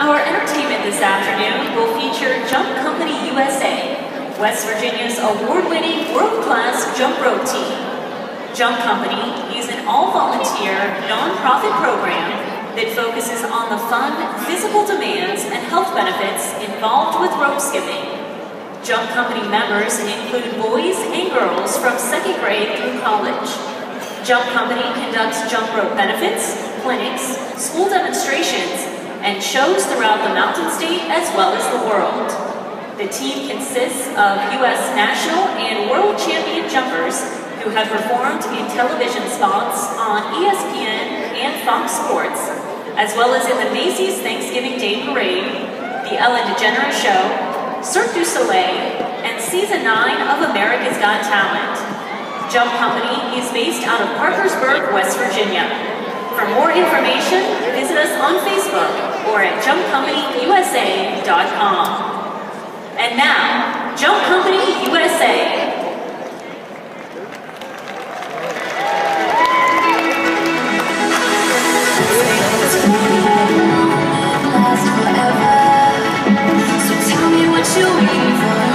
Our entertainment this afternoon will feature Jump Company USA, West Virginia's award-winning world-class jump rope team. Jump Company is an all-volunteer, non-profit program that focuses on the fun, physical demands, and health benefits involved with rope skipping. Jump Company members include boys and girls from second grade through college. Jump Company conducts jump rope benefits, clinics, school demonstrations, and shows throughout the Mountain State as well as the world. The team consists of U.S. national and world champion jumpers who have performed in television spots on ESPN and Fox Sports, as well as in the Macy's Thanksgiving Day Parade, The Ellen DeGeneres Show, Cirque du Soleil, and Season 9 of America's Got Talent. Jump Company is based out of Parkersburg, West Virginia. For more information, visit us on Facebook or at jumpcompanyusa.com. And now, Jump Company USA. last forever. So tell me what you waiting for.